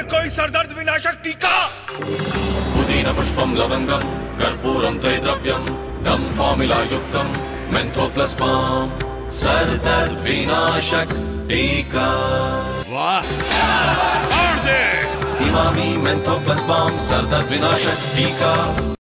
है कोई सरदर्द विनाशक टीका। पुदीन पुष्पम लवंगम कर्पूरम त्रैद्रव्यम गम फॉर्मूला युक्तम मेन्थो प्लस पाम सरदर्द विनाशक टीका। वाह और दे। इमामी मेन्थो प्लस पाम सरदर्द विनाशक टीका।